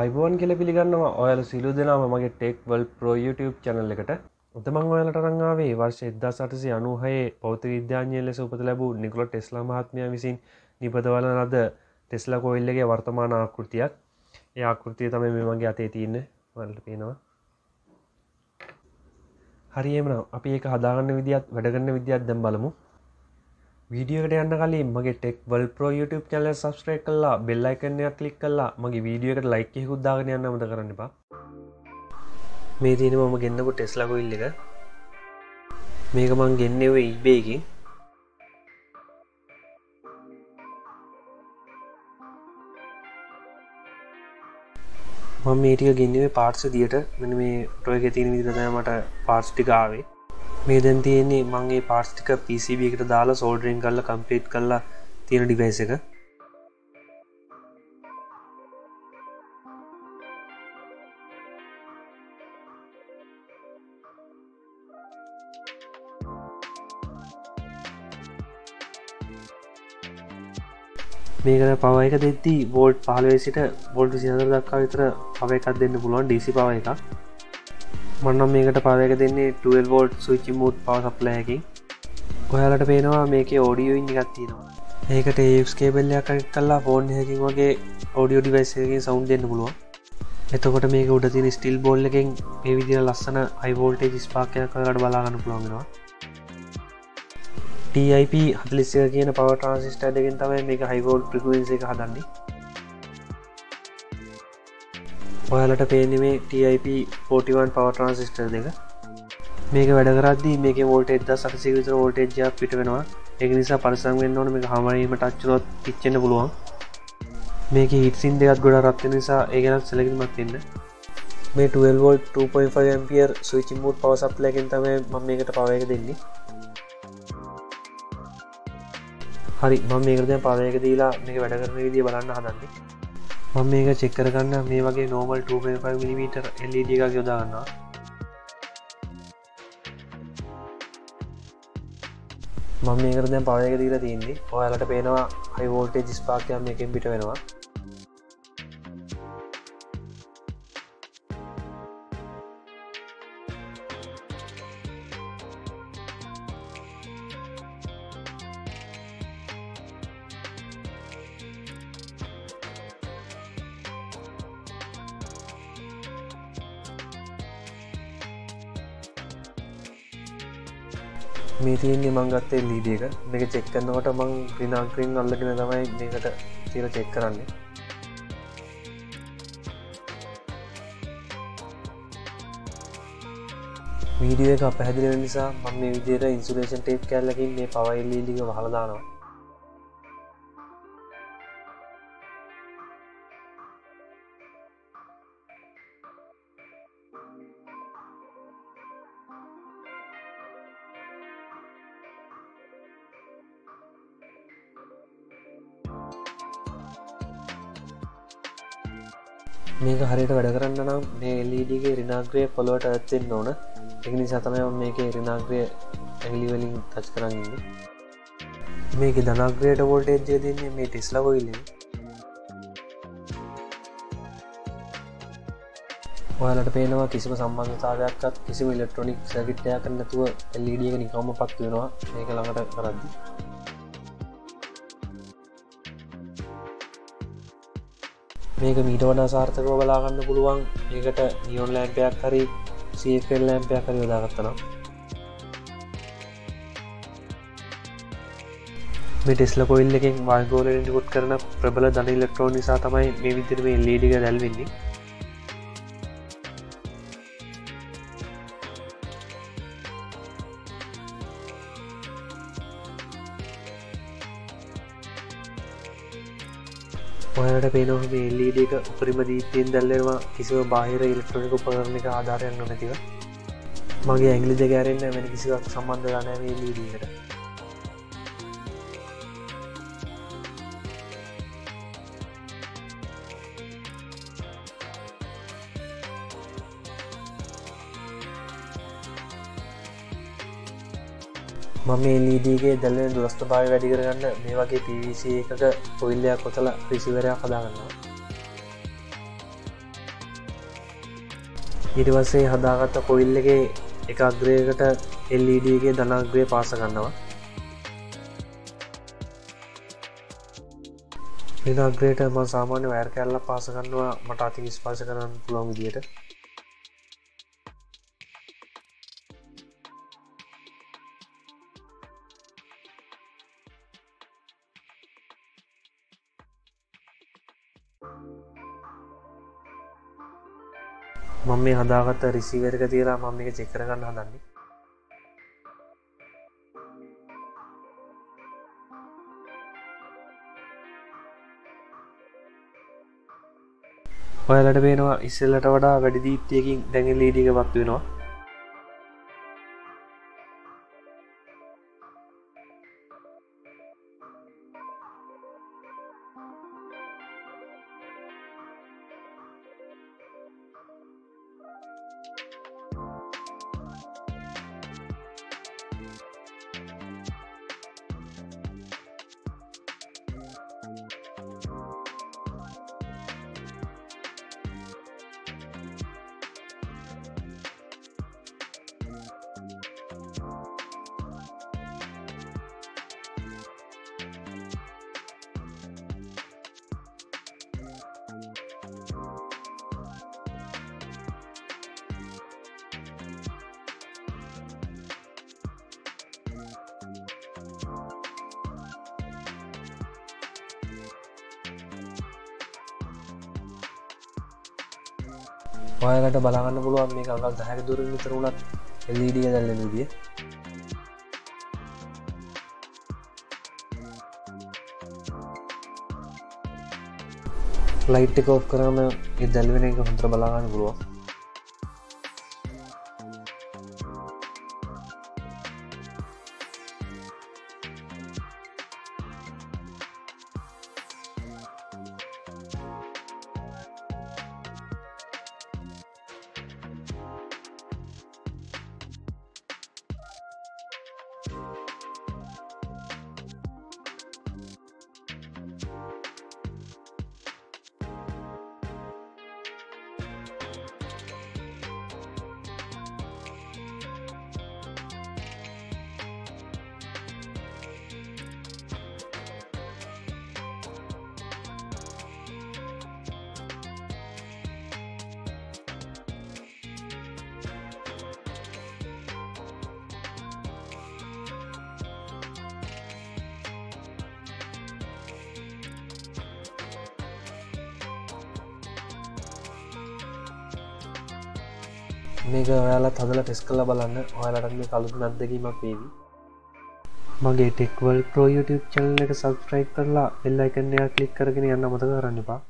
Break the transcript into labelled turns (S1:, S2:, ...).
S1: අයිබෝන් කියල පිළිගන්නවා. ඔයාල සිලු දෙනාම මගේ Tech Wall Pro YouTube channel එකට. උතමං ඔයාලට රංගාවේ වර්ෂ එදදා සටසි අනුහයේ පෞත විද්‍යාඥය ලෙස උපත ලැබූ නිකුල ටෙස්ලා මහත්මය විසින් නිපදවල නද ටෙස්ලා කොයිල්ලගේ වර්තමාන ආකෘතියක්. ඒ ආකෘතිය තම මෙමගේ අතේ තියන්න වලට පේනවා. හරියමන අපි ඒක හදාගන්න විදිත් වැඩගන්න විදිත් දැම් බලමු. වීඩියකට යන්න කලින් මගේ Tech Wall Pro YouTube channel subscribe කල්ලා බෙල්ලයිකන්නයක් කලික් කල්ලා මගේ වීඩියෝකට ලයික් හුද්දාගෙන යන්න මත කරන්න එපා. මේ තියෙන මම ගෙන්න්නපු ටෙස්ලකු ඉල්ල එක. මේක මං ගෙන්නෙව ඉබේකින් මම මේටික ගෙන්න්නේ පාර්ස දියට මෙන මේ ටොය තින විදිරතය මට පාර්ස්ටිකාවේ මේ දැන් තියෙන්නේ මගේ පාර්ස්ටික පිසිබ එකට දාලා සෝල්ඩරෙන් කල්ල කම්පලේට් කරලා තියෙන ඩිවයිස එක. මේකට පව එක දෙද්දී බෝල්ට් පාලවේ සිට බොල්ට සිහදර දක්කා විතර පව එකක් දෙන්න පුළුවන් ඩිසි පව එකක්. මන්නම් මේකට පාදක දෙන්නේ 12 වෝල්ට් සුචි මුට් පව සප්ලයකින් ඔයාලට පේනවා මේක ඕඩියෝඉන්න ගත්තිනවා ඒකට ඒස්කේබෙල්ලයක් කල්ලා ෆෝන් හැකින් වගේ ඔඩියෝ ඩිවයිසකින් සවුන්් දෙන්න පුළුව එතකොට මේක උඩ තින ස්ටිල් බෝල්ල එකෙන් ඒ විදිර ලස්සන අයිවෝල්ටේ ස්පාකයක් කරට බලාගන්න පුළුවන්ගෙනවා TIP හතලිස්සක කියන පව ට්‍රන්සිස්ට දෙකින් තමයි මේක හයිවෝල්් ප්‍රිකුවන්ස එක හදන්නේ. ඔයාලට පේනෙමේ TIP 41 පව ට්‍රන්සිස්ටර් දෙක. මේක වැඩකරද්දී මේක වෝට එද සටසි විතර ෝටේජයක් පිට වෙනවා. එක නිසා පරිසං වෙන්න ඕන මේ හමරීමට අච්චුනොත් පිච්චෙන පුළුවන්. මේක හිටසින් දෙකත් ගොඩ රත්ව නිසා ඒගෙනත් සැලකිමක් වෙන්න. මේ 12වෝල් 2.5 සවිචි මුත් පවසප්ලයකින් තම ම මේකට පවයක දෙන්නේ. හරි මම මේකරද පාවයක දීලා මේක වැඩ කරන විදිිය බලන්න හදන්නේ. මම මේක චෙක්කරගන්න මේ වගේ නෝමල් 2.5 මිට එල්ඩ එකක් යොදාගන්නවා. මම මේකර දැන් පවයක දීලා තින්නේ ඔයාලට පේනවා හයිවෝල්ටේ ජිස්පාකයක් මේකෙන් පිට වෙනවා. මේ තියන්නේ මංගත්තේ ලීඩ එක. මේක චෙක් කරන්නවට මං රිනාක්‍රීන් අල්ලගෙන තමයි මේකට තිර චෙක් කරන්නේ. වීඩිය එක පැදිලෙන නිසා මම මේ විදියට ඉන්සුලේෂන් ටේප් කැල්ලකින් මේ පවයිල්ලීලික හලදානවා මේක හරියට වැඩ කරන්න නම් මේ එල්ඩගේ රිනාග්‍රය පොළොවට ඇත්තෙන් ඕන. එකනි සතමය මේක රිනාග්‍රය ඇගලිවලින් තච් කරන්න මේක ධනග්‍රයට වෝල්ටේජ්ය දෙන්නේ මේ ටෙස්ලා කොයිලෙන් ඔයාලට පේනවා කිසිම සම්බන්ධතාවයක්ත් කිසි ඉලෙක්ට්‍රොනික් සැකිට්ටය කරන්නතුව එල්ඩියක නිකවම පත් වෙනවා මේක ළඟට කරද්දි. මේක මීට වඩා සාර්ථකව බලාගන්න පුළුවන්. ඒකට නියෝන් ලෑම්පයක් හරි සල් ලෑම්පයක් හරි යොදාගත්තනම්. ටෙස්ල කොයිල් එකෙන් වාගෝලෙන් ගොත් කරන ප්‍රබල දන ඉලෙක්ට්‍රෝන් නිසා තමයි මේ විදිර මේ ලීඩික දැල්වෙන්නේ. ඔයාට පේනොහගේ එල්ලඩ එක උපරිම දීතයෙන් දැල්ලවා කිසිව බාහිර ඉල්ට්‍රොනික උපකරණක ආධාරයක් නොමැතිව? මගේ ඇංගලි දෙගෑරෙන්න්න වැනි කිසිවක් සම්බන්ධ ගනෑ ලීඩීකට මම එලීඩගේ දැල්ලෙන් දුරස්ථ භාව වැඩි කරගන්න මේ වගේ පිවිස එකක පොයිල්ලයක් කොතල රිසිවරයක් හදාගන්නවා. ඉරිවස්සේ හදාගත්ත කොයිල්ලගේ එක අග්‍රයකට එල්ඩගේ ධනග්‍රය පාස ගන්නවා. පිනග්‍රේට ම සාමාන්‍ය වැෑර් කැල්ල පාසගන්නවා මට අති ස්පාස කරන්න පුළුවන් විදියට. මම මේ හදාගත්ත රිසිවරක තියලා මම එක චෙක් කරගන්න හදන්නේ. ඔයාලට පේනවා ඉස්සල්ලට වඩා වැඩි දීප්තියකින් දැඟ ලීඩික පත් වෙනවා. ඔයාලට බලාගන්න පුළුවන් මේ අඟල් දහැක දුර විතරුණත් එල්ඩිය දැල්ලන විදිිය. ලයිට් එක ඔෆ් කරම ඒ දැල්වෙන එක හොන්ත්‍ර බලාගන්න පුළුවන්. මේක ඔයාලා හදල ටෙස් කල බලන්න. ඔයාලට මේ කලුතු නැත්දකීමක් වේවි. මගේ ටෙක්වල් ප්‍රෝ YouTube චැනල එක සබස්ක්‍රයිබ් කරලා එල්ලයිකන්නයක් කලික් කරගෙන යන්න මත කරන්න එපා.